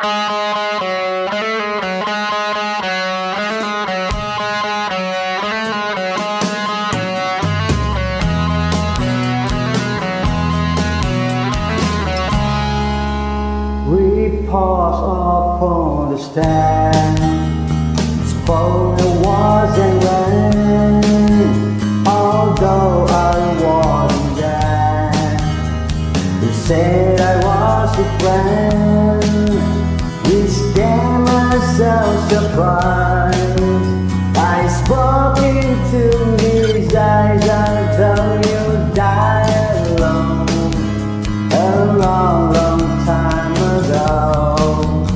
We pause upon the stand. Spoke the was and when Although I wasn't there You said I was a friend myself surprised I spoke into his eyes I told you died alone A long, long time ago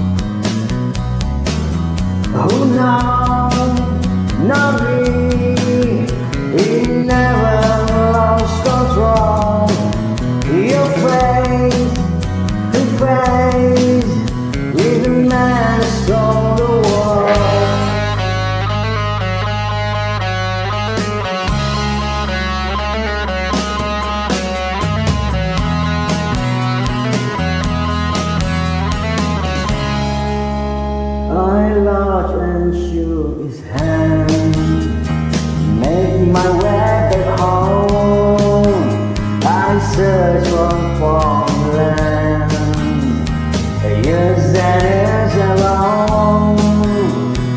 Who knows? Not Lodged and shook his hand. Make my way back home. I searched for foreign Years and years alone.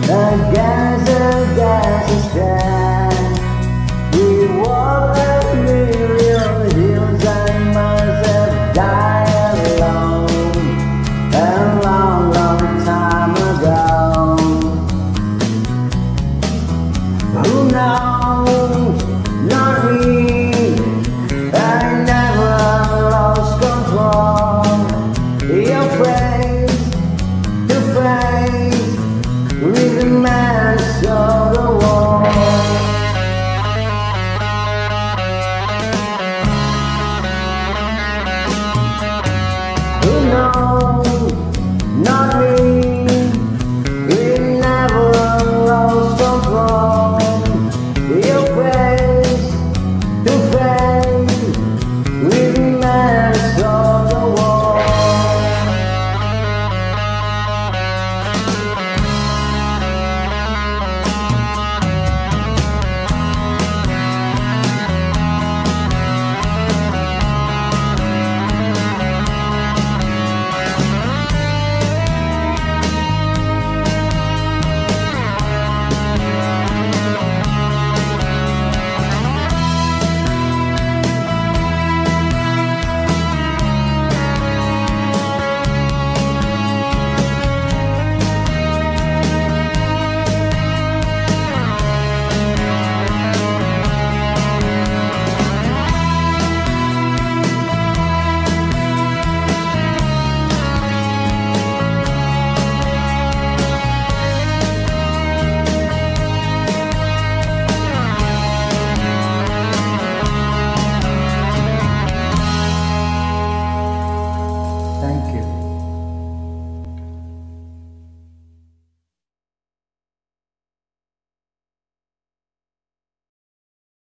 Against the gas stand